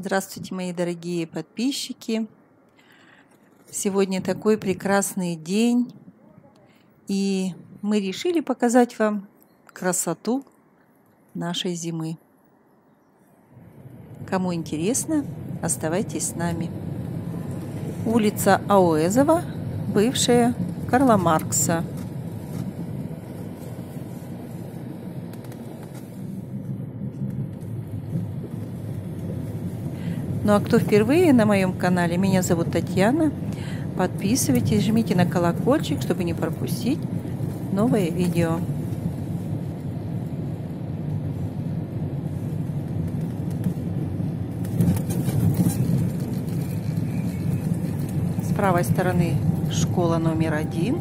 Здравствуйте, мои дорогие подписчики. Сегодня такой прекрасный день, и мы решили показать вам красоту нашей зимы. Кому интересно, оставайтесь с нами. Улица Ауэзова, бывшая Карла Маркса – Ну а кто впервые на моем канале, меня зовут Татьяна. Подписывайтесь, жмите на колокольчик, чтобы не пропустить новое видео. С правой стороны школа номер один.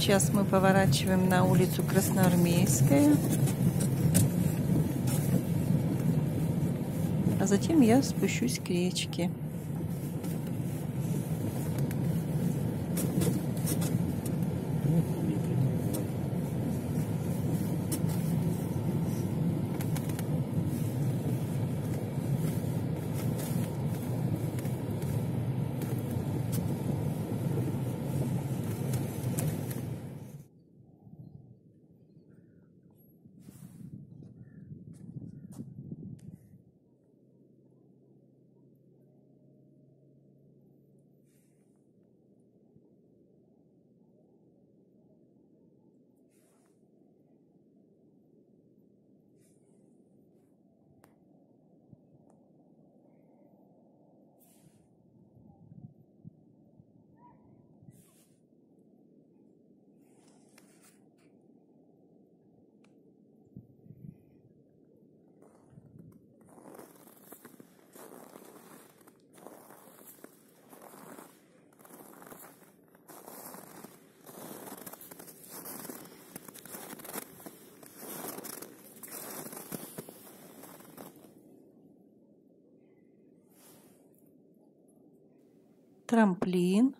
Сейчас мы поворачиваем на улицу Красноармейская. А затем я спущусь к речке. Трамплин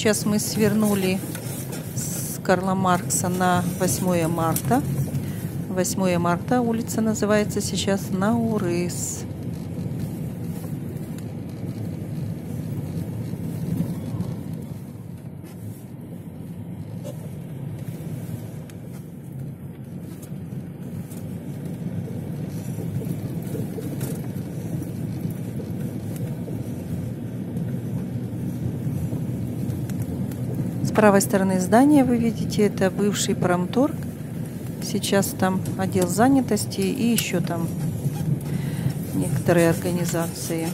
сейчас мы свернули с Карла Маркса на 8 марта. 8 марта улица называется сейчас Наурыс. Правой стороны здания вы видите, это бывший промторг. Сейчас там отдел занятости и еще там некоторые организации.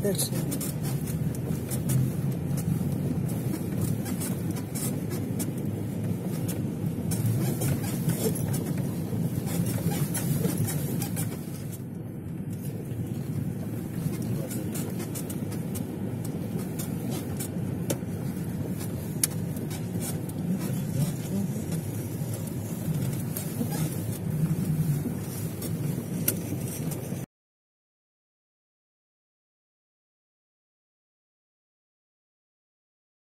That's it.